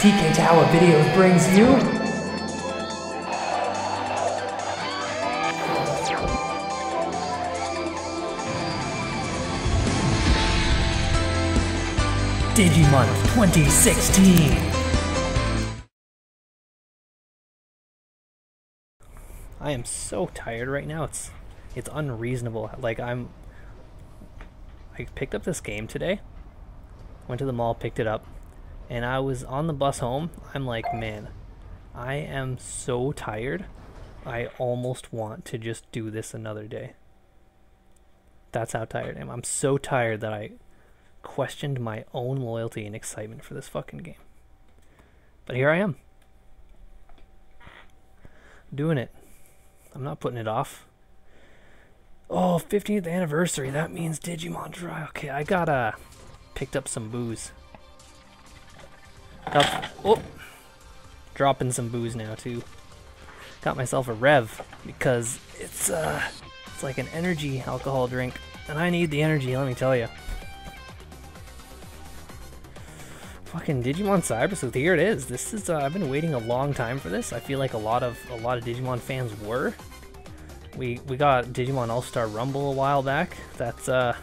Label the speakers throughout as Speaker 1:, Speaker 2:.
Speaker 1: TK Towa Videos brings you Digimonth 2016.
Speaker 2: I am so tired right now. It's it's unreasonable. Like I'm I picked up this game today. Went to the mall, picked it up, and I was on the bus home. I'm like, man, I am so tired. I almost want to just do this another day. That's how tired I am. I'm so tired that I questioned my own loyalty and excitement for this fucking game. But here I am. Doing it. I'm not putting it off. Oh, 15th anniversary. That means Digimon Dry. Okay, I got uh picked up some booze. Got, oh, dropping some booze now too. Got myself a Rev because it's uh it's like an energy alcohol drink, and I need the energy. Let me tell you. Fucking Digimon Cyber Sleuth, here it is. This is, uh, I've been waiting a long time for this. I feel like a lot of, a lot of Digimon fans were. We, we got Digimon All-Star Rumble a while back. That's, uh,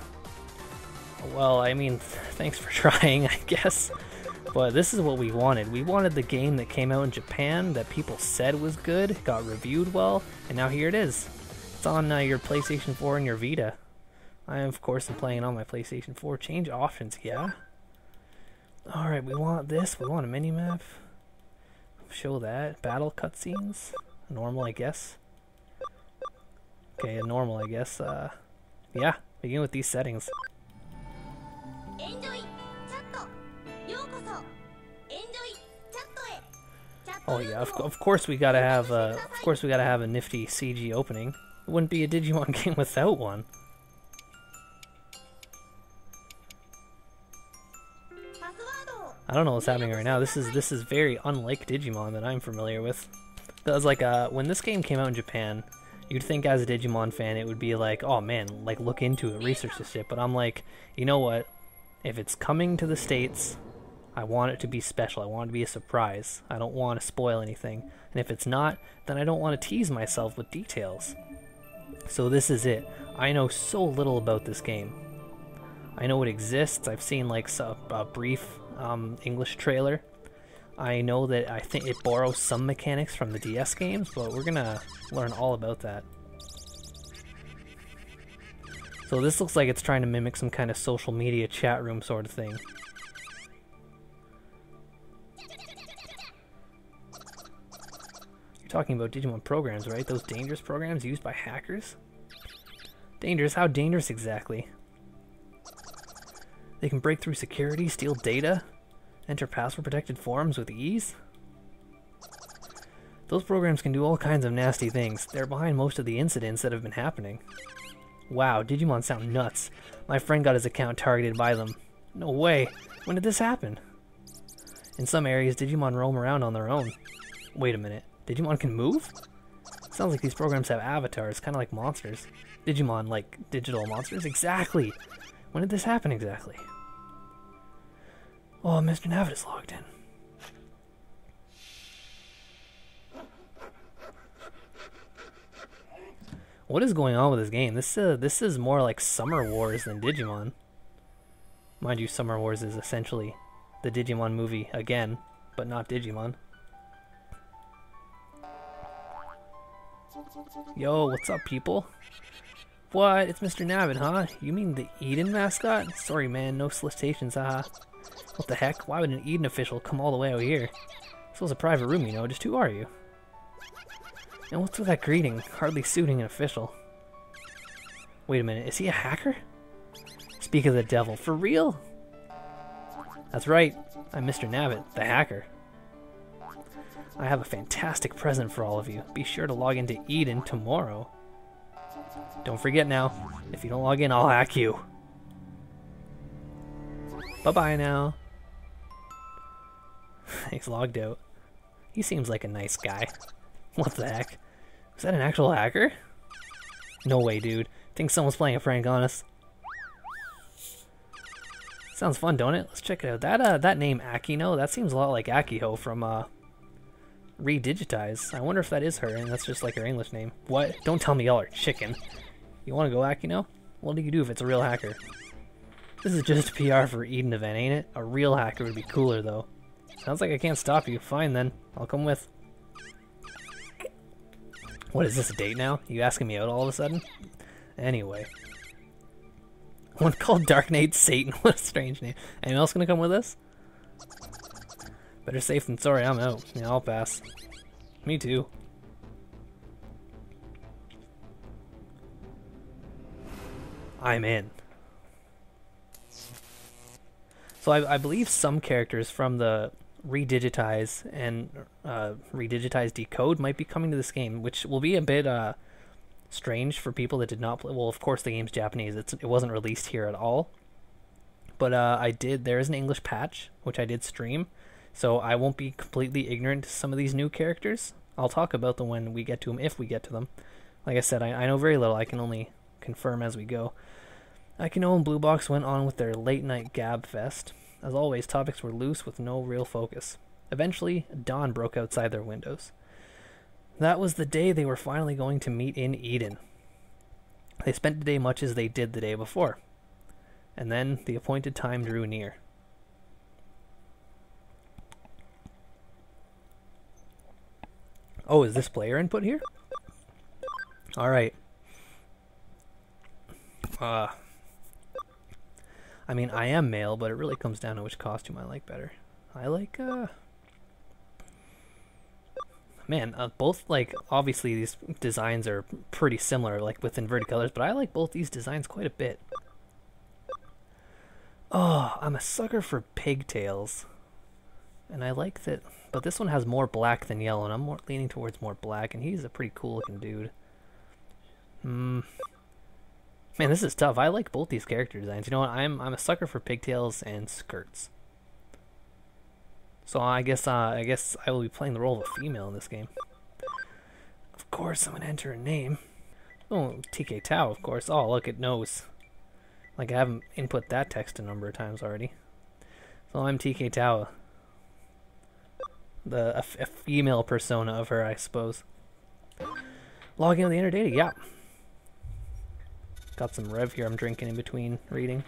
Speaker 2: well, I mean, thanks for trying, I guess. But this is what we wanted. We wanted the game that came out in Japan that people said was good, got reviewed well, and now here it is. It's on uh, your PlayStation 4 and your Vita. I, of course, am playing on my PlayStation 4. Change options, yeah? Alright, we want this. We want a mini-map. Show that. Battle cutscenes. Normal, I guess. Okay, a normal, I guess. Uh, yeah, begin with these settings. Oh yeah, of, of course we gotta have, uh, of course we gotta have a nifty CG opening. It wouldn't be a Digimon game without one. I don't know what's happening right now. This is this is very unlike Digimon that I'm familiar with. That was like uh, when this game came out in Japan, you'd think as a Digimon fan it would be like, oh man, like look into it, research this shit. But I'm like, you know what? If it's coming to the states, I want it to be special. I want it to be a surprise. I don't want to spoil anything. And if it's not, then I don't want to tease myself with details. So this is it. I know so little about this game. I know it exists. I've seen like a, brief um, English trailer. I know that I think it borrows some mechanics from the DS games, but we're gonna learn all about that. So this looks like it's trying to mimic some kind of social media chat room sort of thing. You're talking about Digimon programs, right? Those dangerous programs used by hackers? Dangerous? How dangerous exactly? They can break through security, steal data, enter password-protected forums with ease? Those programs can do all kinds of nasty things. They're behind most of the incidents that have been happening. Wow, Digimon sound nuts. My friend got his account targeted by them. No way. When did this happen? In some areas, Digimon roam around on their own. Wait a minute. Digimon can move? Sounds like these programs have avatars, kind of like monsters. Digimon, like digital monsters? Exactly! When did this happen exactly? Oh, Mr. Navid is logged in. What is going on with this game? This uh, this is more like Summer Wars than Digimon. Mind you, Summer Wars is essentially the Digimon movie again, but not Digimon. Yo, what's up, people? What? It's Mr. Navid, huh? You mean the Eden mascot? Sorry, man, no solicitations, haha. What the heck? Why would an Eden official come all the way out here? This was a private room, you know. Just who are you? And what's with that greeting? Hardly suiting an official. Wait a minute, is he a hacker? Speak of the devil, for real? That's right, I'm Mr. Navid, the hacker. I have a fantastic present for all of you. Be sure to log into Eden tomorrow. Don't forget now, if you don't log in, I'll hack you. Bye-bye now. He's logged out. He seems like a nice guy. What the heck? Is that an actual hacker? No way, dude. Think someone's playing a prank on us. Sounds fun, don't it? Let's check it out. That uh, that name Akino, that seems a lot like Akiho from uh, Redigitize. I wonder if that is her, and that's just like her English name. What? Don't tell me y'all are chicken. You want to go hack, you know? What do you do if it's a real hacker? This is just PR for Eden event, ain't it? A real hacker would be cooler, though. Sounds like I can't stop you. Fine, then. I'll come with. What is this, a date now? You asking me out all of a sudden? Anyway. One called Dark Knight Satan. What a strange name. Anyone else gonna come with us? Better safe than sorry, I'm out. Yeah, I'll pass. Me too. I'm in. So I, I believe some characters from the redigitize and uh, redigitize decode might be coming to this game, which will be a bit uh, strange for people that did not play. Well, of course, the game's Japanese. It's, it wasn't released here at all. But uh, I did. There is an English patch, which I did stream. So I won't be completely ignorant to some of these new characters. I'll talk about them when we get to them, if we get to them. Like I said, I, I know very little. I can only confirm as we go. I Akino and Blue Box went on with their late night gab fest. As always, topics were loose with no real focus. Eventually, dawn broke outside their windows. That was the day they were finally going to meet in Eden. They spent the day much as they did the day before. And then the appointed time drew near. Oh, is this player input here? Alright. Uh, I mean, I am male, but it really comes down to which costume I like better. I like, uh... Man, uh, both, like, obviously these designs are pretty similar, like, with inverted colors, but I like both these designs quite a bit. Oh, I'm a sucker for pigtails. And I like that, but this one has more black than yellow, and I'm more leaning towards more black, and he's a pretty cool looking dude. Hmm. Man, this is tough. I like both these character designs. You know what? I'm I'm a sucker for pigtails and skirts. So I guess uh, I guess I will be playing the role of a female in this game. Of course, I'm gonna enter a name. Oh, TK Towa, of course. Oh, look, it knows. Like I haven't input that text a number of times already. So I'm TK Towa. The a, female persona of her, I suppose. Logging on the inner data, yeah. Got some rev here I'm drinking in between reading.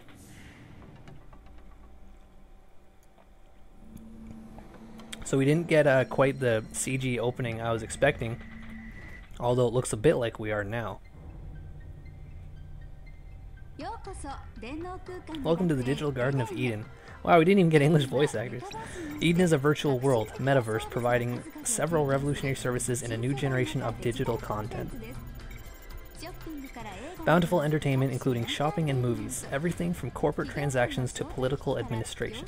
Speaker 2: So we didn't get uh, quite the CG opening I was expecting, although it looks a bit like we are now. Welcome to the Digital Garden of Eden. Wow, we didn't even get English voice actors. Eden is a virtual world, metaverse, providing several revolutionary services in a new generation of digital content. Bountiful entertainment including shopping and movies, everything from corporate transactions to political administration.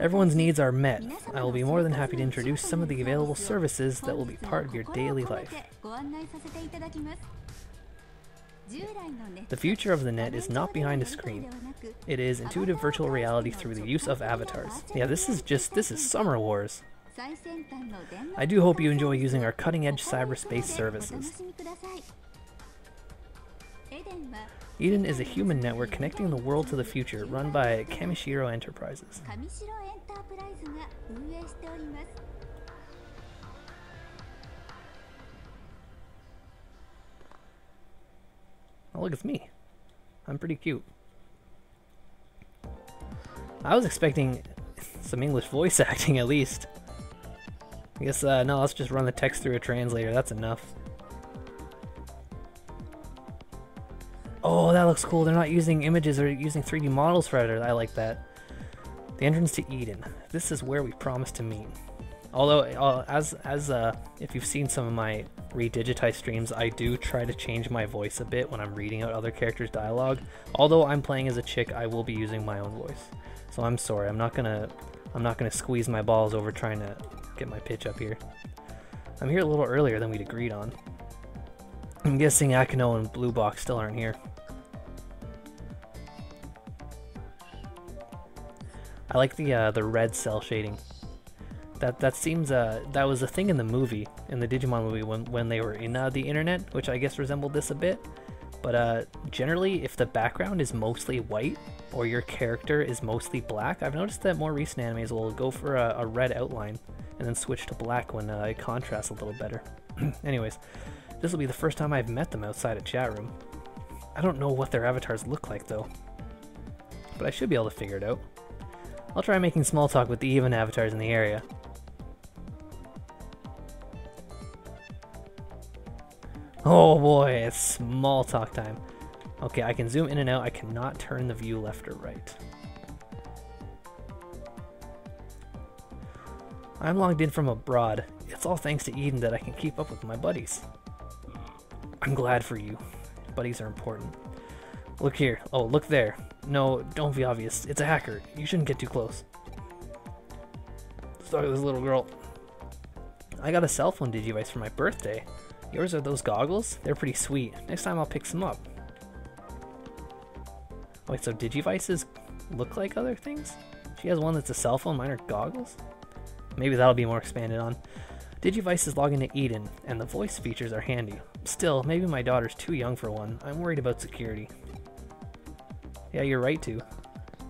Speaker 2: Everyone's needs are met. I will be more than happy to introduce some of the available services that will be part of your daily life. The future of the net is not behind a screen. It is intuitive virtual reality through the use of avatars. Yeah, this is just, this is Summer Wars. I do hope you enjoy using our cutting-edge cyberspace services. Eden is a human network connecting the world to the future, run by Kamishiro Enterprises. Oh, look, it's me. I'm pretty cute. I was expecting some English voice acting at least. I guess, uh, no, let's just run the text through a translator. That's enough. Oh, that looks cool. They're not using images, they're using 3D models for it. I like that. The entrance to Eden. This is where we promised to meet. Although, uh, as as uh, if you've seen some of my redigitized streams, I do try to change my voice a bit when I'm reading out other characters' dialogue. Although I'm playing as a chick, I will be using my own voice. So I'm sorry. I'm not gonna I'm not gonna squeeze my balls over trying to get my pitch up here. I'm here a little earlier than we'd agreed on. I'm guessing Akino and Blue Box still aren't here. I like the uh, the red cell shading. That that seems uh that was a thing in the movie in the Digimon movie when when they were in uh, the internet, which I guess resembled this a bit. But uh, generally, if the background is mostly white or your character is mostly black, I've noticed that more recent animes will go for a, a red outline and then switch to black when uh, it contrasts a little better. Anyways, this will be the first time I've met them outside a chat room. I don't know what their avatars look like though, but I should be able to figure it out. I'll try making small talk with the Eden avatars in the area. Oh boy, it's small talk time. Okay, I can zoom in and out. I cannot turn the view left or right. I'm logged in from abroad. It's all thanks to Eden that I can keep up with my buddies. I'm glad for you. Buddies are important. Look here. Oh, look there. No, don't be obvious. It's a hacker. You shouldn't get too close. Let's this little girl. I got a cell phone digivice for my birthday. Yours are those goggles? They're pretty sweet. Next time I'll pick some up. Wait, so digivices look like other things? She has one that's a cell phone, mine are goggles? Maybe that'll be more expanded on. Digivices log into Eden, and the voice features are handy. Still, maybe my daughter's too young for one. I'm worried about security. Yeah, you're right to.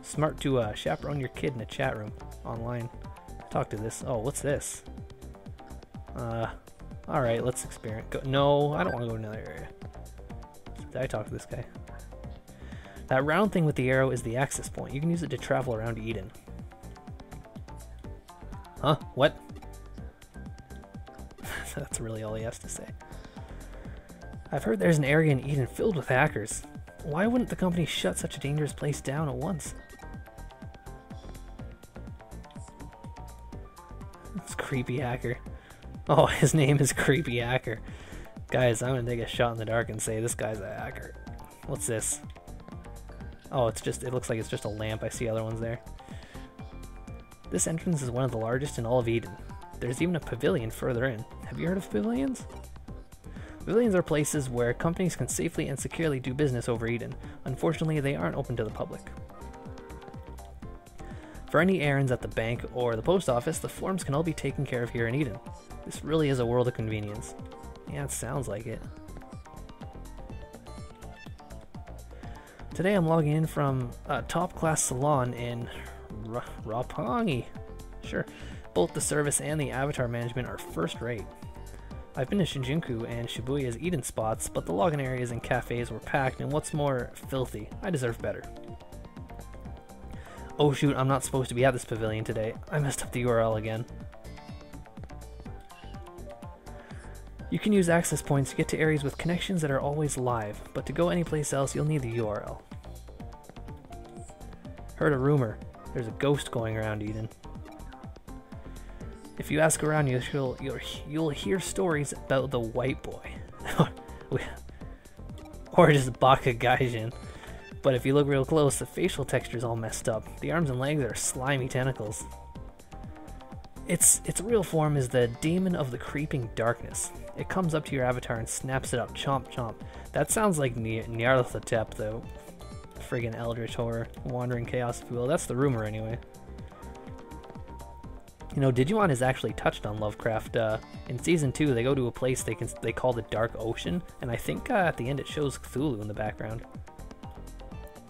Speaker 2: Smart to uh, chaperone your kid in a chat room online. Talk to this. Oh, what's this? Uh, alright, let's experiment. Go no, I don't want to go to another area. Did I talk to this guy? That round thing with the arrow is the access point. You can use it to travel around Eden. Huh? What? That's really all he has to say. I've heard there's an area in Eden filled with hackers. Why wouldn't the company shut such a dangerous place down at once? It's creepy hacker. Oh, his name is creepy hacker. Guys, I'm gonna take a shot in the dark and say this guy's a hacker. What's this? Oh, it's just, it looks like it's just a lamp. I see other ones there. This entrance is one of the largest in all of Eden. There's even a pavilion further in. Have you heard of pavilions? Pavilions are places where companies can safely and securely do business over Eden. Unfortunately, they aren't open to the public. For any errands at the bank or the post office, the forms can all be taken care of here in Eden. This really is a world of convenience. Yeah, it sounds like it. Today I'm logging in from a top class salon in R. Sure, both the service and the avatar management are first rate. I've been to Shinjuku and Shibuya's Eden spots, but the login areas and cafes were packed and what's more, filthy. I deserve better. Oh shoot, I'm not supposed to be at this pavilion today. I messed up the URL again. You can use access points to get to areas with connections that are always live, but to go anyplace else you'll need the URL. Heard a rumor. There's a ghost going around Eden. If you ask around, you'll you'll, you'll hear stories about the white boy, or just Baka Gaijin. But if you look real close, the facial texture is all messed up. The arms and legs are slimy tentacles. Its its real form is the demon of the creeping darkness. It comes up to your avatar and snaps it up. Chomp chomp. That sounds like Nyarlathotep, though. Friggin' eldritch horror, wandering chaos, if you will. That's the rumor, anyway. You know, Digimon has actually touched on Lovecraft. Uh, in season two, they go to a place they can they call the Dark Ocean, and I think uh, at the end it shows Cthulhu in the background.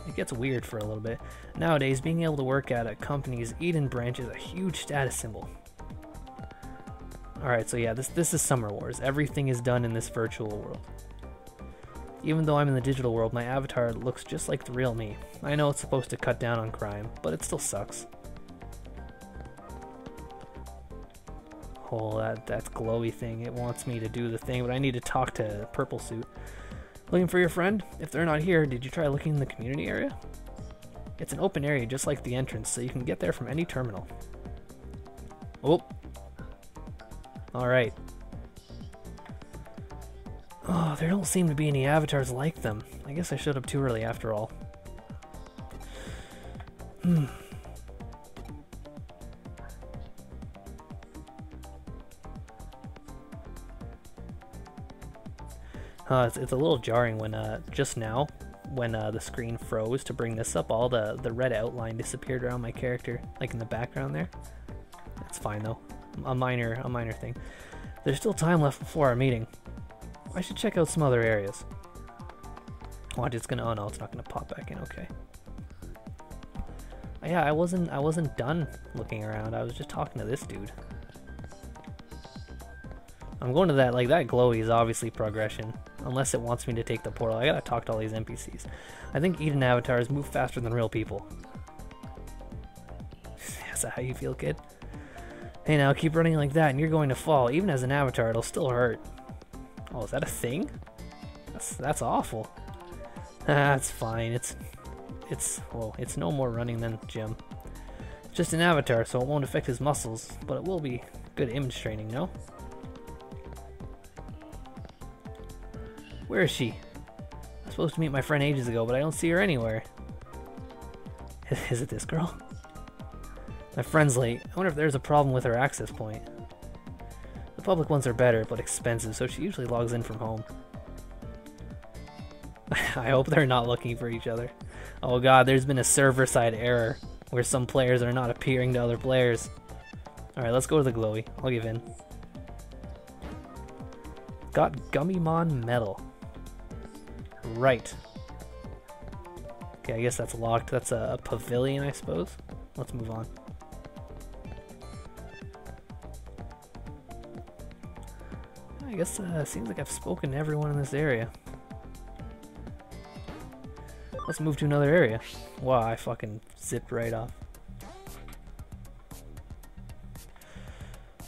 Speaker 2: It gets weird for a little bit. Nowadays, being able to work at a company's Eden branch is a huge status symbol. Alright, so yeah, this, this is Summer Wars. Everything is done in this virtual world. Even though I'm in the digital world, my avatar looks just like the real me. I know it's supposed to cut down on crime, but it still sucks. Oh, that, that glowy thing. It wants me to do the thing, but I need to talk to Purple Suit. Looking for your friend? If they're not here, did you try looking in the community area? It's an open area just like the entrance, so you can get there from any terminal. Oh. Alright. Oh, there don't seem to be any avatars like them. I guess I showed up too early after all. Hmm. Uh, it's, it's, a little jarring when uh, just now, when uh, the screen froze to bring this up, all the, the red outline disappeared around my character, like in the background there. That's fine though, a minor, a minor thing. There's still time left before our meeting. I should check out some other areas. Watch, it's gonna. Oh no, it's not gonna pop back in. Okay. Yeah, I wasn't. I wasn't done looking around. I was just talking to this dude. I'm going to that. Like that glowy is obviously progression, unless it wants me to take the portal. I gotta talk to all these NPCs. I think Eden avatars move faster than real people. is that how you feel, kid? Hey now, keep running like that and you're going to fall. Even as an avatar, it'll still hurt. Oh, is that a thing? That's that's awful. That's fine. It's it's well, it's no more running than gym. Just an avatar, so it won't affect his muscles, but it will be good image training, no? Where is she? I was supposed to meet my friend ages ago, but I don't see her anywhere. Is it this girl? My friend's late. I wonder if there's a problem with her access point. The public ones are better, but expensive, so she usually logs in from home. I hope they're not looking for each other. Oh god, there's been a server-side error, where some players are not appearing to other players. Alright, let's go to the glowy. I'll give in. Got Gummymon Medal. Right. Okay, I guess that's locked. That's a, pavilion, I suppose. Let's move on. I guess uh, seems like I've spoken to everyone in this area. Let's move to another area. Wow, I fucking zipped right off.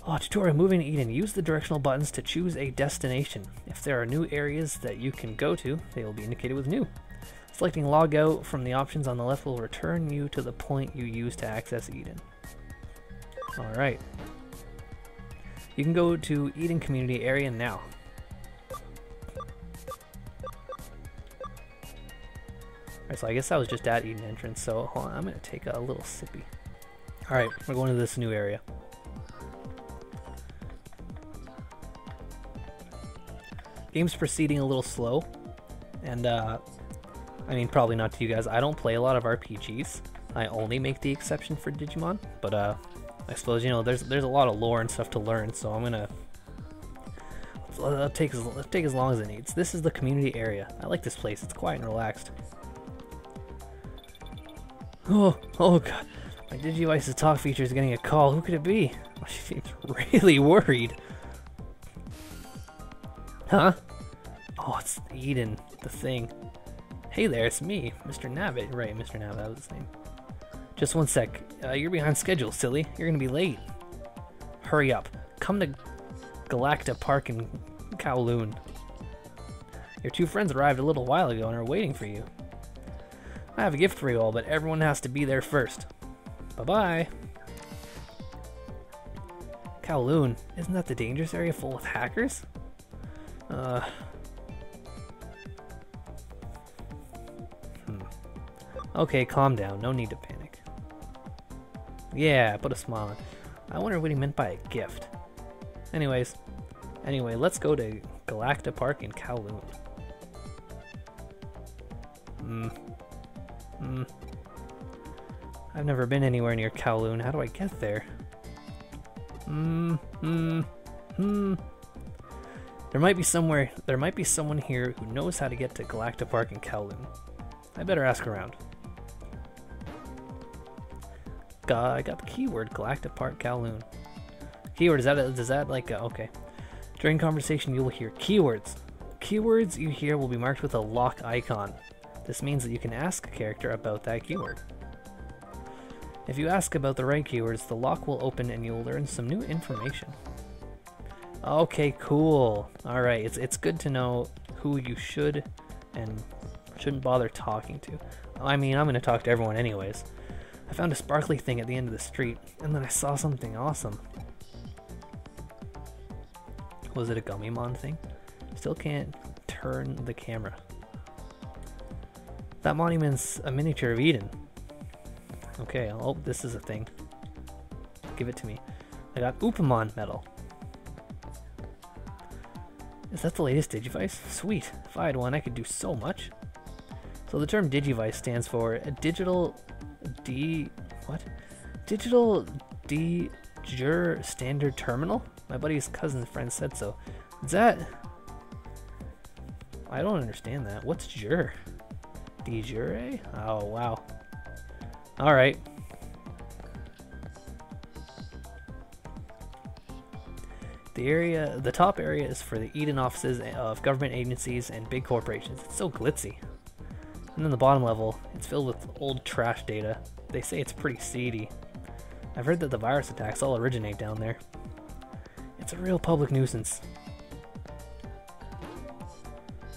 Speaker 2: Oh, tutorial moving to Eden. Use the directional buttons to choose a destination. If there are new areas that you can go to, they will be indicated with new. Selecting log out from the options on the left will return you to the point you used to access Eden. Alright. You can go to Eden Community Area now. Alright, so I guess that was just at Eden entrance, so hold on, I'm gonna take a little sippy. Alright, we're going to this new area. Game's proceeding a little slow, and uh, I mean, probably not to you guys. I don't play a lot of RPGs. I only make the exception for Digimon, but uh, I suppose you know there's there's a lot of lore and stuff to learn, so I'm gonna take as take as long as it needs. This is the community area. I like this place. It's quiet and relaxed. Oh, oh god. My Digivice's talk feature is getting a call. Who could it be? She seems really worried. Huh? Oh, it's Eden, the thing. Hey there, it's me, Mr. Nabbit. Right, Mr. Nabbit, that was his name. Just one sec. Uh, you're behind schedule, silly. You're gonna be late. Hurry up. Come to Galacta Park in Kowloon. Your two friends arrived a little while ago and are waiting for you. I have a gift for you all, but everyone has to be there first. Bye-bye. Kowloon, isn't that the dangerous area full of hackers? Uh... Okay, calm down. No need to panic. Yeah, put a smile on. I wonder what he meant by a gift. Anyways, anyway, let's go to Galacta Park in Kowloon. Hmm. Hmm. I've never been anywhere near Kowloon. How do I get there? Hmm. Hmm. Hmm. There might be somewhere. There might be someone here who knows how to get to Galacta Park in Kowloon. I better ask around. I got the keyword Galactic Park Kowloon. Keyword is that a, is that like a, okay? During conversation, you will hear keywords. Keywords you hear will be marked with a lock icon. This means that you can ask a character about that keyword. If you ask about the right keywords, the lock will open and you'll learn some new information. Okay, cool. Alright, it's, it's good to know who you should and shouldn't bother talking to. I mean, I'm going to talk to everyone anyways. I found a sparkly thing at the end of the street, and then I saw something awesome. Was it a Gummymon thing? Still can't turn the camera. That monument's a miniature of Eden. Okay, oh, this is a thing. Give it to me. I got Upamon medal. Is that the latest Digivice? Sweet. If I had one, I could do so much. So the term Digivice stands for a digital D what? Digital D Jur standard terminal? My buddy's cousin's friend said so. Is that I don't understand that. What's Jur? De jure? Oh, wow. Alright. The area, the top area is for the Eden offices of government agencies and big corporations. It's so glitzy. And then the bottom level, it's filled with old trash data. They say it's pretty seedy. I've heard that the virus attacks all originate down there. It's a real public nuisance.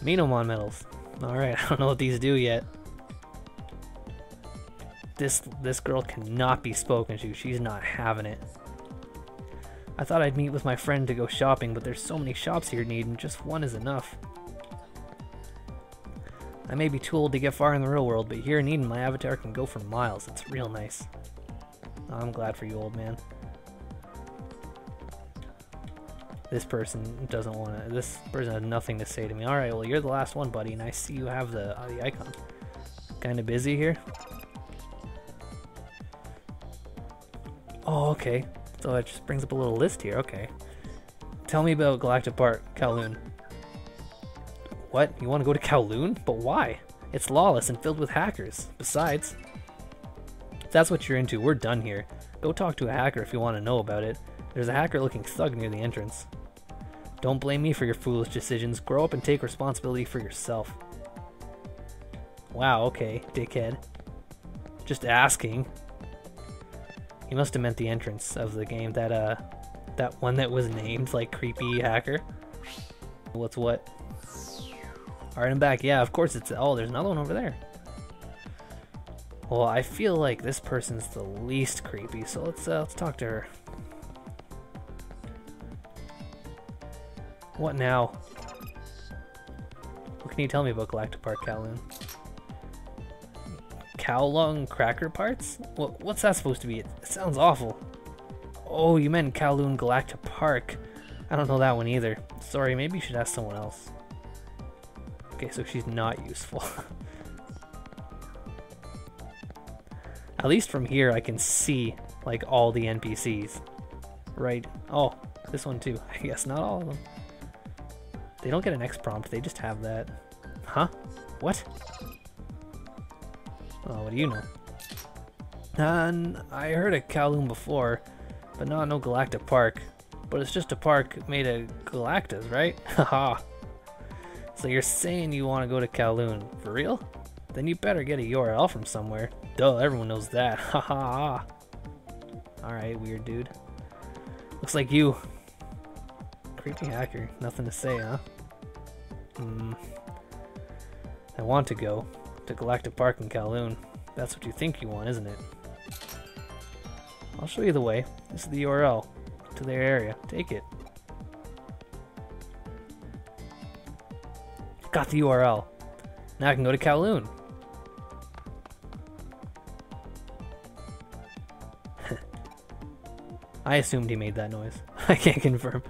Speaker 2: Minomon medals. Alright, I don't know what these do yet. This this girl cannot be spoken to. She's not having it. I thought I'd meet with my friend to go shopping, but there's so many shops here need and just one is enough. I may be too old to get far in the real world, but here in Eden my avatar can go for miles. It's real nice. I'm glad for you, old man. This person doesn't want to. This person has nothing to say to me. All right, well you're the last one, buddy, and I see you have the uh, the icon. Kind of busy here. Oh, okay. So it just brings up a little list here. Okay. Tell me about Galactic Park, Kowloon. What? You want to go to Kowloon? But why? It's lawless and filled with hackers. Besides, if that's what you're into, we're done here. Go talk to a hacker if you want to know about it. There's a hacker looking thug near the entrance. Don't blame me for your foolish decisions. Grow up and take responsibility for yourself. Wow, okay, dickhead. Just asking. He must have meant the entrance of the game. That uh, that one that was named like creepy hacker. What's what? All right, I'm back. Yeah, of course it's. Oh, there's another one over there. Well, I feel like this person's the least creepy, so let's uh, let's talk to her. What now? What can you tell me about Galactic Park Kowloon? Kowloon cracker parts? What, what's that supposed to be? It, it sounds awful. Oh, you meant Kowloon Galactic Park. I don't know that one either. Sorry, maybe you should ask someone else. Okay, so she's not useful. At least from here I can see like all the NPCs. Right. Oh, this one too. I guess not all of them. They don't get an X prompt, they just have that. Huh? What? Oh, what do you know? And I heard of Kowloon before, but not no Galactic Park. But it's just a park made of Galactas, right? Haha. So you're saying you want to go to Kowloon, for real? Then you better get a URL from somewhere. Duh, everyone knows that. Ha ha ha. Alright, weird dude. Looks like you. Creepy hacker. Nothing to say, huh? Hmm. I want to go to Galactic Park in Kowloon. That's what you think you want, isn't it? I'll show you the way. This is the URL to their area. Take it. Got the URL. Now I can go to Kowloon. I assumed he made that noise. I can't confirm.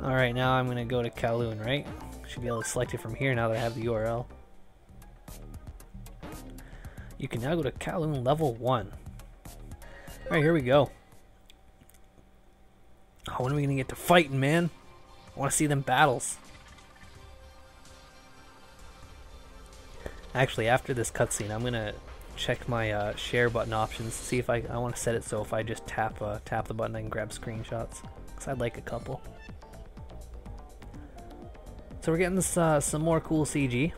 Speaker 2: Alright, now I'm going to go to Kowloon, right? Should be able to select it from here now that I have the URL. You can now go to Kowloon level 1. Alright, here we go. Oh, when are we going to get to fighting, man? I want to see them battles. Actually, after this cutscene, I'm to check my uh, share button options, see if I, I want to set it so if I just tap uh, tap the button I can grab screenshots, because I'd like a couple. So we're getting this, uh, some more cool CG.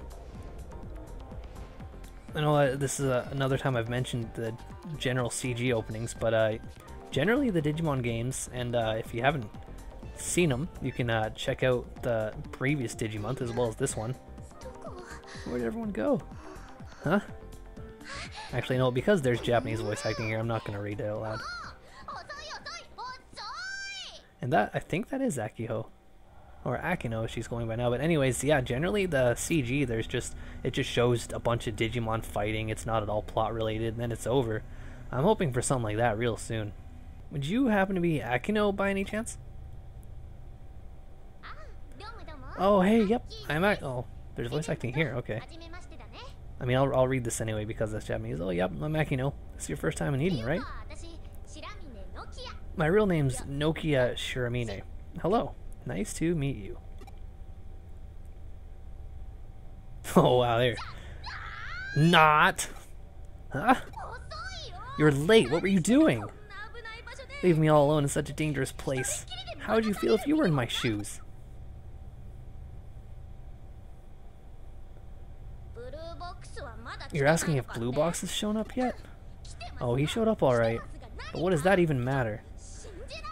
Speaker 2: I know uh, this is uh, another time I've mentioned the general CG openings, but uh, generally the Digimon games, and if you haven't seen them, you can check out the previous Digimonth as well as this one. Where'd everyone go? Huh? Actually, no, because there's Japanese voice acting here, I'm not going to read it out loud. And that, I think that is Akiho or Akino she's going by now. But anyways, yeah, generally the CG there's just it just shows a bunch of Digimon fighting. It's not at all plot related, and then it's over. I'm hoping for something like that real soon. Would you happen to be Akino by any chance? Oh, hey, yep, I'm at. Oh, there's voice acting here. Okay. I mean, I'll, I'll read this anyway because that's Japanese. Oh, yep, I'm Akino. This is your first time in Eden, right? My real name's Nokia Shiramine. Hello. Nice to meet you. Oh wow, there. Not. Huh? You're late. What were you doing? Leave me all alone in such a dangerous place. How would you feel if you were in my shoes? You're asking if Blue Box has shown up yet? Oh, he showed up alright. But what does that even matter?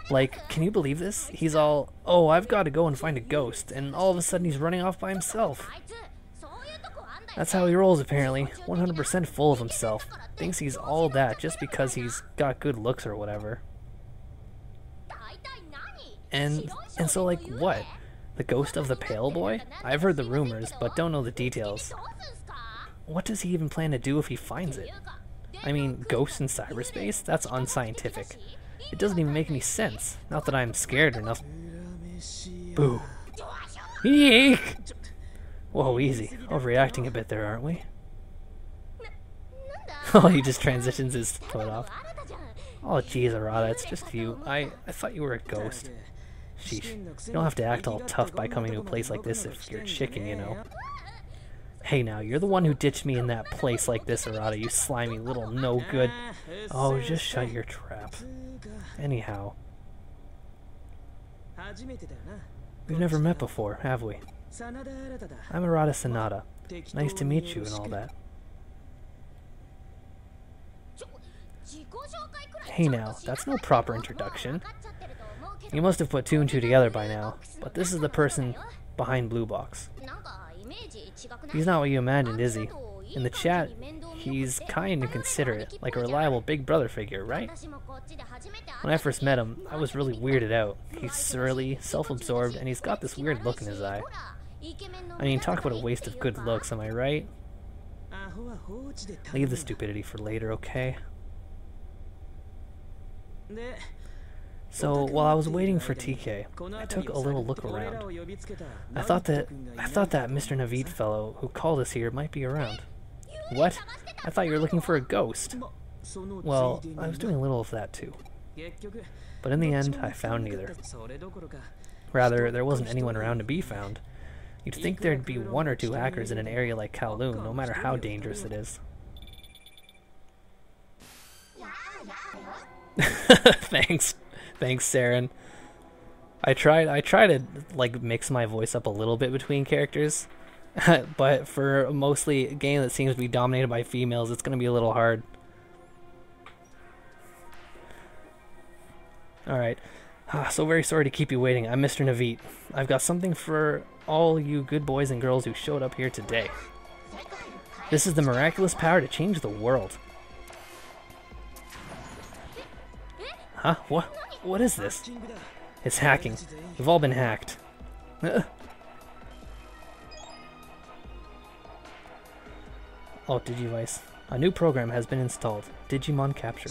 Speaker 2: Like, can you believe this? He's all, oh, I've got to go and find a ghost, and all of a sudden he's running off by himself. That's how he rolls, apparently. 100% full of himself. Thinks he's all that just because he's got good looks or whatever. And, and so, like, what? The ghost of the Pale Boy? I've heard the rumors, but don't know the details. What does he even plan to do if he finds it? I mean, ghosts in cyberspace? That's unscientific. It doesn't even make any sense. Not that I'm scared nothing. Boo. Eek! Whoa, easy. Overreacting a bit there, aren't we? oh, he just transitions his foot off. Oh, jeez, Arata, it's just you. I, I thought you were a ghost. Sheesh. You don't have to act all tough by coming to a place like this if you're chicken, you know. Hey now, you're the one who ditched me in that place like this, Arata, you slimy little no-good. Oh, just shut your trap. Anyhow. We've never met before, have we? I'm Arata Sanada. Nice to meet you and all that. Hey now, that's no proper introduction. You must have put two and two together by now, but this is the person behind Blue Box. He's not what you imagined, is he? In the chat, he's kind and considerate, like a reliable big brother figure, right? When I first met him, I was really weirded out. He's surly, self-absorbed, and he's got this weird look in his eye. I mean, talk about a waste of good looks, am I right? Leave the stupidity for later, okay? So while I was waiting for TK, I took a little look around. I thought that I thought that Mr. Navid fellow who called us here might be around. What? I thought you were looking for a ghost. Well, I was doing a little of that too. But in the end, I found neither. Rather, there wasn't anyone around to be found. You'd think there'd be one or two hackers in an area like Kowloon, no matter how dangerous it is. Thanks. Thanks, Saren. I tried I try to like mix my voice up a little bit between characters. but for mostly a game that seems to be dominated by females, it's gonna be a little hard. Alright. Ah, so very sorry to keep you waiting. I'm Mr. Naveed. I've got something for all you good boys and girls who showed up here today. This is the miraculous power to change the world. Huh? What? What is this? It's hacking. We've all been hacked. oh, Digivice. A new program has been installed. Digimon Capture.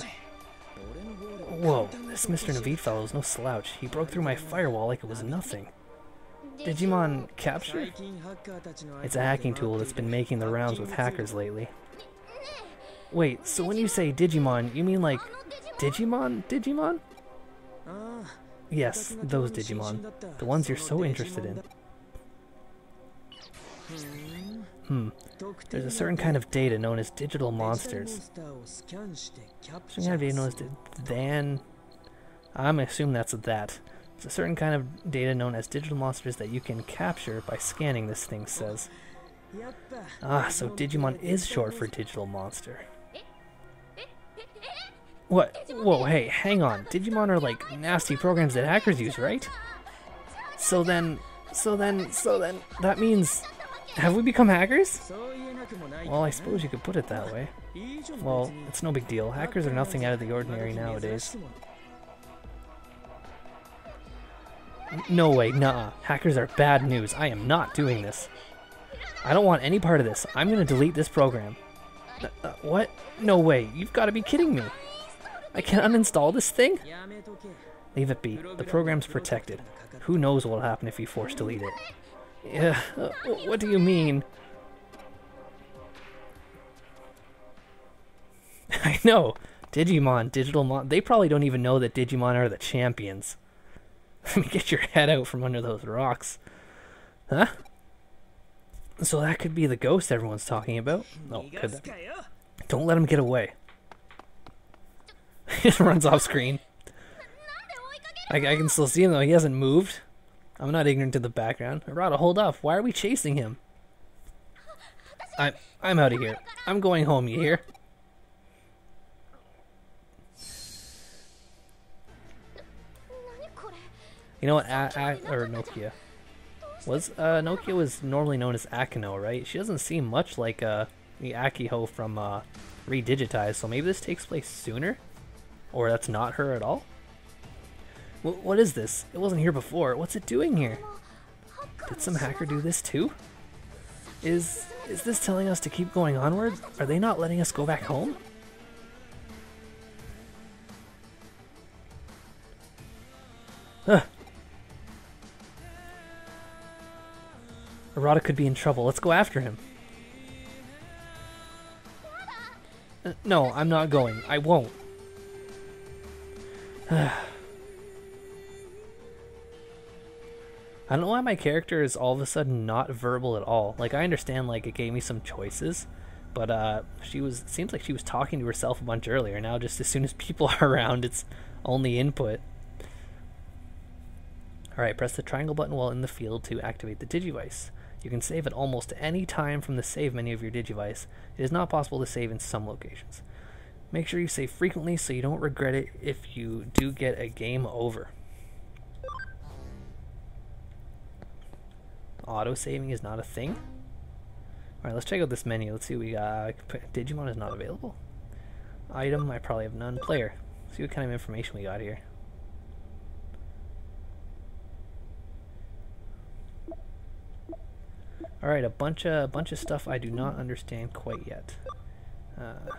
Speaker 2: Whoa, this Mr. Navid fellow is no slouch. He broke through my firewall like it was nothing. Digimon Capture? It's a hacking tool that's been making the rounds with hackers lately. Wait, so when you say Digimon, you mean like Digimon? Digimon? Yes, those Digimon. The ones you're so interested in. Hmm. There's a certain kind of data known as digital monsters. Certain kind of known as Dan. I'm assuming that's that. It's a certain kind of data known as digital monsters that you can capture by scanning, this thing says. Ah, so Digimon is short for digital monster. What? Whoa, hey, hang on. Digimon are like nasty programs that hackers use, right? So then, so then, so then, that means, have we become hackers? Well, I suppose you could put it that way. Well, it's no big deal. Hackers are nothing out of the ordinary nowadays. No way, nah. Hackers are bad news. I am not doing this. I don't want any part of this. I'm gonna delete this program. Uh, what? No way. You've got to be kidding me. I can uninstall this thing? Leave it be. The program's protected. Who knows what'll happen if you force delete it. Yeah, uh, what do you mean? I know. Digimon, Digital Mon, they probably don't even know that Digimon are the champions. Let me get your head out from under those rocks. Huh? So that could be the ghost everyone's talking about. Oh, could that be? Don't let him get away. runs off screen. I, I can still see him though. He hasn't moved. I'm not ignorant to the background. Arata, hold up. Why are we chasing him? I'm I'm out of here. I'm going home. You hear? You know what? A, A, or Nokia was uh, Nokia was normally known as Akiho, right? She doesn't seem much like uh, the Akiho from uh, Redigitized, so maybe this takes place sooner, or that's not her at all. W what is this? It wasn't here before. What's it doing here? Did some hacker do this too? Is is this telling us to keep going onward? Are they not letting us go back home? Huh. Arata could be in trouble. Let's go after him. Uh, no, I'm not going. I won't. I don't know why my character is all of a sudden not verbal at all. Like I understand like it gave me some choices, but uh she was seems like she was talking to herself a bunch earlier. Now just as soon as people are around it's only input. Alright, press the triangle button while in the field to activate the Digivice. You can save at almost any time from the save menu of your Digivice. It is not possible to save in some locations. Make sure you save frequently so you don't regret it if you do get a game over. Auto saving is not a thing. Alright, let's check out this menu. Let's see what we got. Digimon is not available. Item, I probably have none. Player. see what kind of information we got here. All right, a bunch of a bunch of stuff I do not understand quite yet. Uh,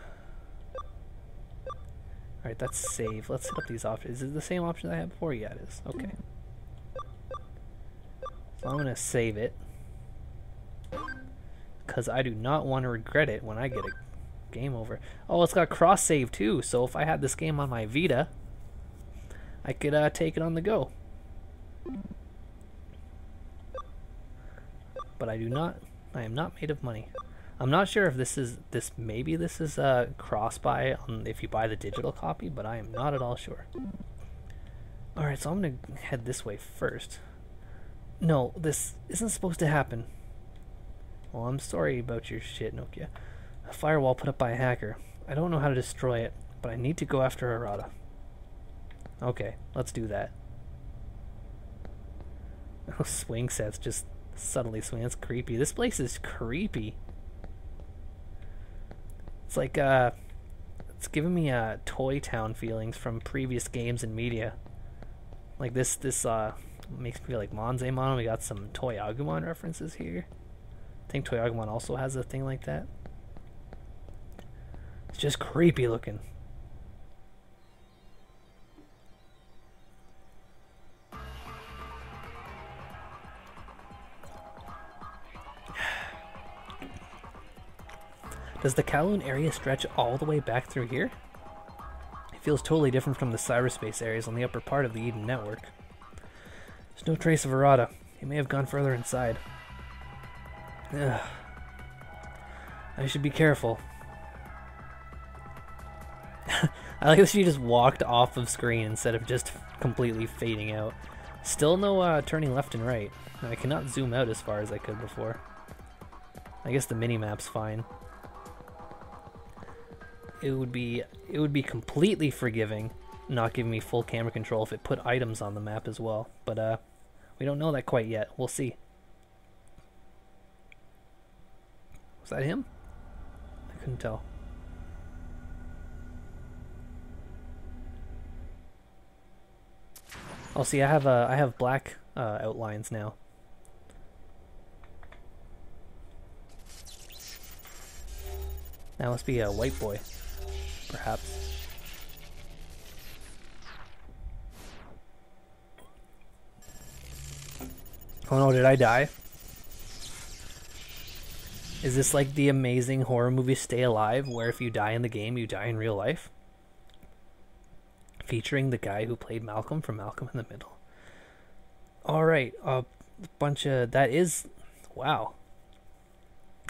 Speaker 2: all right, that's save. Let's set up these options. Is it the same option I had before? Yeah, it is. Okay. So I'm gonna save it because I do not want to regret it when I get a game over. Oh, it's got cross save too. So if I had this game on my Vita, I could uh, take it on the go. but I do not. I am not made of money. I'm not sure if this is this. Maybe this is a cross buy on if you buy the digital copy, but I am not at all sure. All right, so I'm gonna head this way first. No, this isn't supposed to happen. Well, I'm sorry about your shit, Nokia. A firewall put up by a hacker. I don't know how to destroy it, but I need to go after Arata. Okay, let's do that. Oh, swing sets just subtly swing. That's creepy. This place is creepy. It's like uh, it's giving me uh Toy Town feelings from previous games and media. Like this, this uh makes me feel like Monzaemon. We got some Toy Agumon references here. I think Toy Agumon also has a thing like that. It's just creepy looking. Does the Kowloon area stretch all the way back through here? It feels totally different from the cyberspace areas on the upper part of the Eden network. There's no trace of Arata. He may have gone further inside. Ugh. I should be careful. I like that she just walked off of screen instead of just completely fading out. Still no uh, turning left and right. I cannot zoom out as far as I could before. I guess the mini-map's fine it would be it would be completely forgiving not giving me full camera control if it put items on the map as well. But uh, we don't know that quite yet. We'll see. Was that him? I couldn't tell. Oh, see, I have uh, I have black uh, outlines now. That must be a white boy Oh no, did I die? Is this like the amazing horror movie Stay Alive, where if you die in the game, you die in real life? Featuring the guy who played Malcolm from Malcolm in the Middle. Alright, a bunch of. That is. Wow.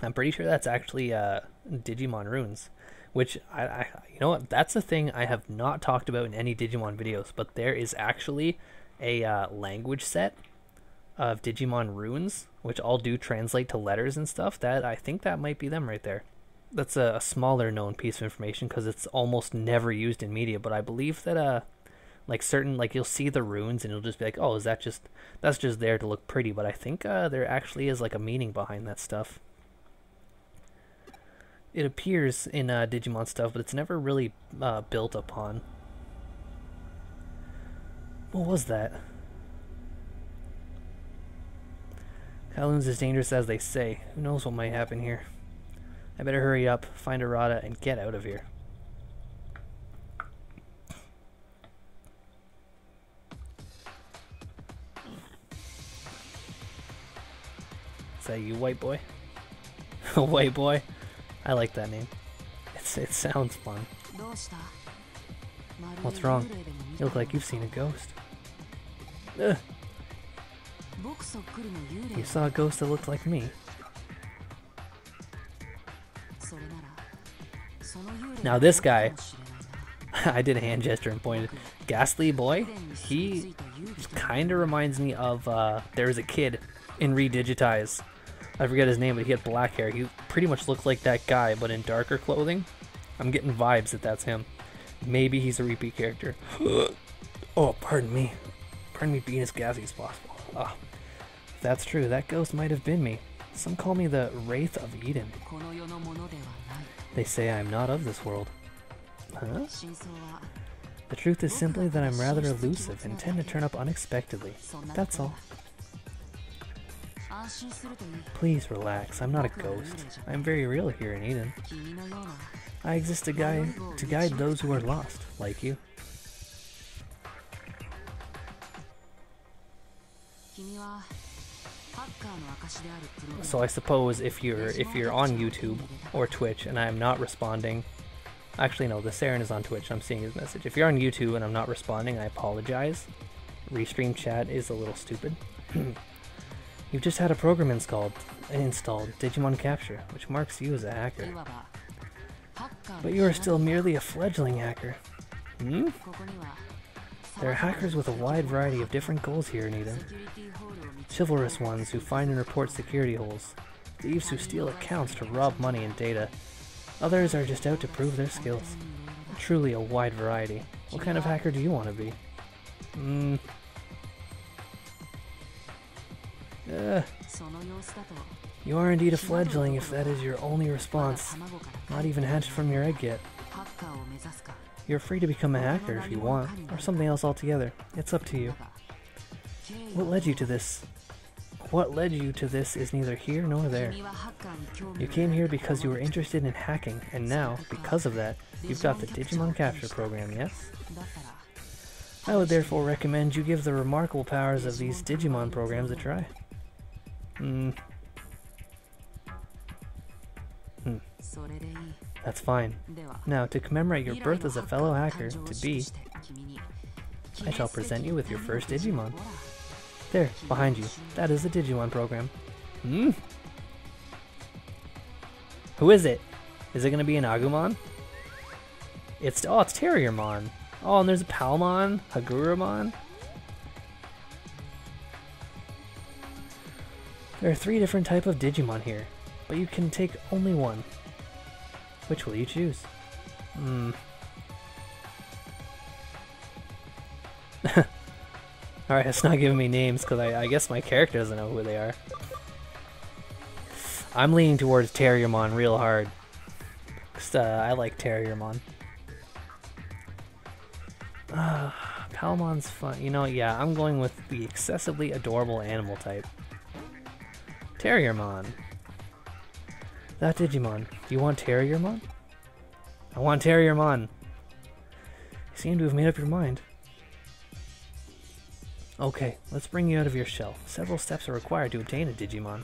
Speaker 2: I'm pretty sure that's actually uh, Digimon runes, which I, I, you know what, that's a thing I have not talked about in any Digimon videos. But there is actually a uh, language set of Digimon runes, which all do translate to letters and stuff. That I think that might be them right there. That's a, a smaller known piece of information because it's almost never used in media. But I believe that uh, like certain like you'll see the runes and you'll just be like, oh, is that just that's just there to look pretty? But I think uh, there actually is like a meaning behind that stuff. It appears in uh, Digimon stuff, but it's never really uh, built upon. What was that? Kowloon's as dangerous as they say. Who knows what might happen here? I better hurry up, find Arata, and get out of here. Is that you, white boy? white boy? I like that name. It's, it sounds fun. What's wrong? You look like you've seen a ghost. Ugh. You saw a ghost that looked like me. Now this guy, I did a hand gesture and pointed. Ghastly boy, he kind of reminds me of, uh, there's a kid in Redigitize. I forget his name, but he had black hair. He pretty much looked like that guy, but in darker clothing. I'm getting vibes that that's him. Maybe he's a repeat character. oh, pardon me. Pardon me being as gassy as possible. Ah, if that's true, that ghost might have been me. Some call me the Wraith of Eden. They say I'm not of this world. Huh? The truth is simply that I'm rather elusive and tend to turn up unexpectedly. That's all. Please relax, I'm not a ghost. I'm very real here in Eden. I exist to guide, to guide those who are lost, like you. So I suppose if you're if you're on YouTube or Twitch and I'm not responding, actually no, the Saren is on Twitch. I'm seeing his message. If you're on YouTube and I'm not responding, I apologize. Restream chat is a little stupid. You've just had a program installed, installed Digimon Capture, which marks you as a hacker. But you are still merely a fledgling hacker. Hmm? There are hackers with a wide variety of different goals here Eden. Chivalrous ones who find and report security holes. Thieves who steal accounts to rob money and data. Others are just out to prove their skills. Truly a wide variety. What kind of hacker do you want to be? Hmm. Uh, you are indeed a fledgling if that is your only response. Not even hatched from your egg yet. You're free to become a hacker if you want, or something else altogether. It's up to you. What led you to this? What led you to this is neither here nor there. You came here because you were interested in hacking, and now, because of that, you've got the Digimon Capture program, yes? I would therefore recommend you give the remarkable powers of these Digimon programs a try. Hmm. Hmm. That's fine. Now, to commemorate your birth as a fellow hacker, to be, I shall present you with your first Digimon. There, behind you. That is the Digimon program. Hmm? Who is it? Is it going to be an Agumon? It's, oh, it's Terriermon. Oh, and there's a Palmon, Hagurumon. There are three different type of Digimon here, but you can take only one. Which will you choose? Hmm. Alright, it's not giving me names because I, I, guess my character doesn't know who they are. I'm leaning towards Terriermon real hard. Cause, uh, I like Terriermon. Uh, Palmon's fun. You know, yeah, I'm going with the excessively adorable animal type. Terriermon. That Digimon. Do you want Terriermon? I want Terriermon. You seem to have made up your mind. Okay, let's bring you out of your shell. Several steps are required to obtain a Digimon.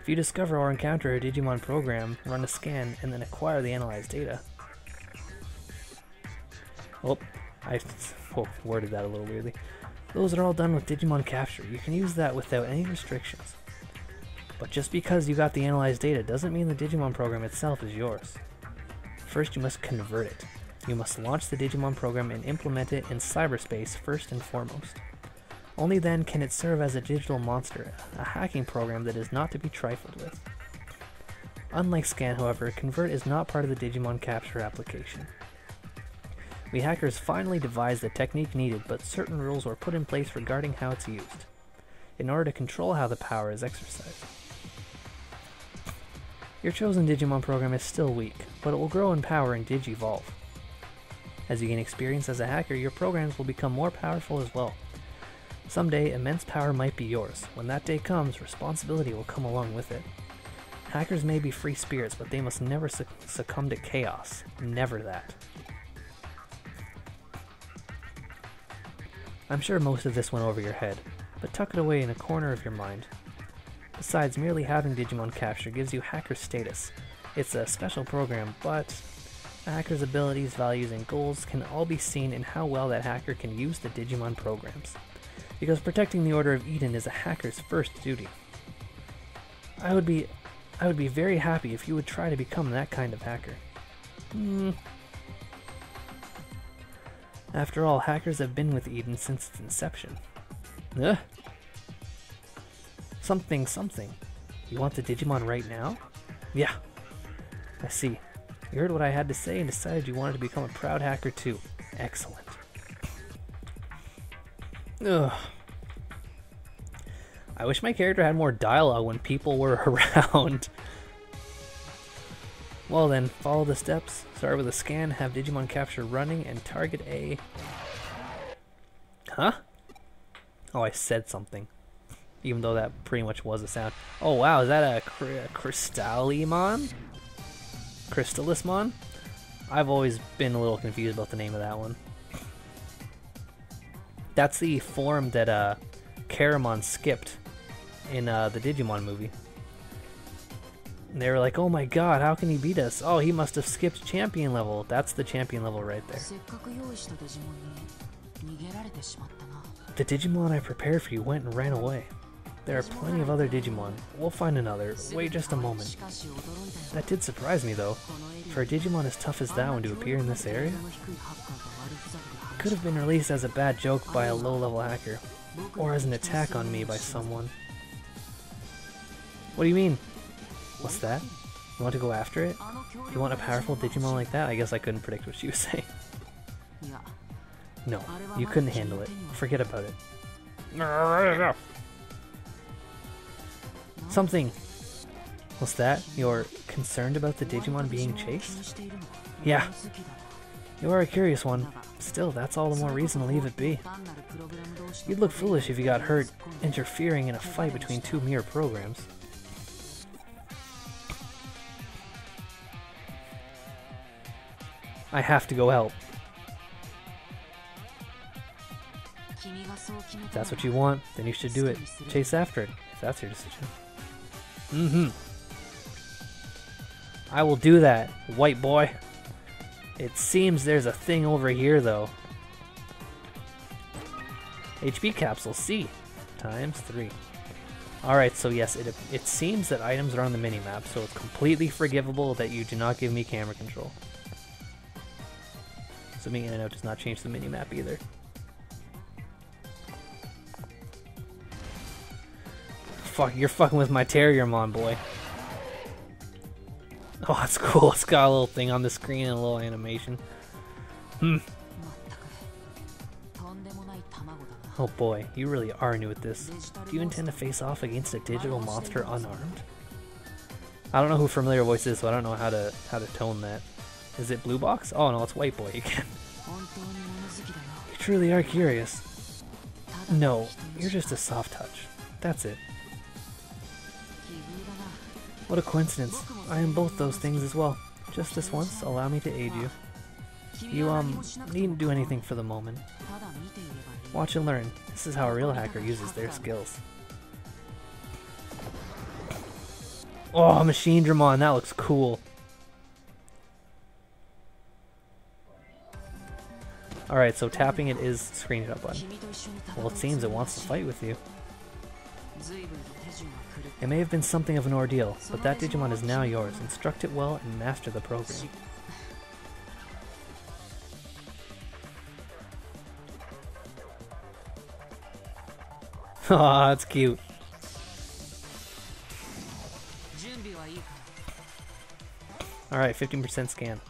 Speaker 2: If you discover or encounter a Digimon program, run a scan, and then acquire the analyzed data. Oh, I oh, worded that a little weirdly. Those are all done with Digimon Capture. You can use that without any restrictions. But just because you got the analyzed data doesn't mean the Digimon program itself is yours. First, you must convert it. You must launch the Digimon program and implement it in cyberspace first and foremost. Only then can it serve as a digital monster, a hacking program that is not to be trifled with. Unlike Scan, however, Convert is not part of the Digimon Capture application. We hackers finally devised the technique needed, but certain rules were put in place regarding how it's used, in order to control how the power is exercised. Your chosen Digimon program is still weak, but it will grow in power and Digivolve. As you gain experience as a hacker, your programs will become more powerful as well. Someday, immense power might be yours. When that day comes, responsibility will come along with it. Hackers may be free spirits, but they must never suc- succumb to chaos. Never that. I'm sure most of this went over your head, but tuck it away in a corner of your mind. Besides, merely having Digimon Capture gives you hacker status. It's a special program, but a hacker's abilities, values, and goals can all be seen in how well that hacker can use the Digimon programs. Because protecting the Order of Eden is a hacker's first duty. I would be I would be very happy if you would try to become that kind of hacker. Hmm. After all, hackers have been with Eden since its inception. Ugh. Something, something. You want the Digimon right now? Yeah. I see. You heard what I had to say and decided you wanted to become a proud hacker too. Excellent. Ugh. I wish my character had more dialogue when people were around. well then, follow the steps. Start with a scan, have Digimon capture running, and target A. Huh? Oh, I said something. Even though that pretty much was a sound. Oh wow, is that a, cr a Crystallimon? Crystallismon? I've always been a little confused about the name of that one. That's the form that uh, Keramon skipped in uh, the Digimon movie. And they were like, oh my god, how can he beat us? Oh, he must have skipped champion level. That's the champion level right there. The Digimon I prepared for you went and ran away. There are plenty of other Digimon. We'll find another. Wait just a moment. That did surprise me though. For a Digimon as tough as that one to appear in this area? could have been released as a bad joke by a low-level hacker, or as an attack on me by someone. What do you mean? What's that? You want to go after it? You want a powerful Digimon like that? I guess I couldn't predict what she was saying. No, you couldn't handle it. Forget about it. Something! What's that? You're concerned about the Digimon being chased? Yeah, you are a curious one. Still, that's all the more reason to leave it be. You'd look foolish if you got hurt interfering in a fight between two mirror programs. I have to go help. If that's what you want, then you should do it. Chase after it, if that's your decision. Mm-hmm. I will do that, white boy. It seems there's a thing over here, though. HP capsule C times three. Alright, so yes, it, it seems that items are on the minimap, so it's completely forgivable that you do not give me camera control. Zooming in and out does not change the minimap either. Fuck, you're fucking with my Terriermon, boy. Oh, that's cool. It's got a little thing on the screen and a little animation. Hmm.
Speaker 3: Oh,
Speaker 2: oh boy, you really are new at this. Do you intend to face off against a digital monster unarmed? I don't know who familiar voice is, so I don't know how to how to tone that. Is it blue box? Oh no, it's white boy again. you truly are curious. No, you're just a soft touch. That's it. What a coincidence. I am both those things as well. Just this once, allow me to aid you. You, um, needn't do anything for the moment. Watch and learn. This is how a real hacker uses their skills. Oh, Machinedramon, that looks cool. Alright, so tapping it is screen
Speaker 3: it up button.
Speaker 2: Well, it seems it wants to fight with you. It may have been something of an ordeal, but that Digimon is now yours. Instruct it well and master the program. Aw, that's cute. Alright, 15% scan.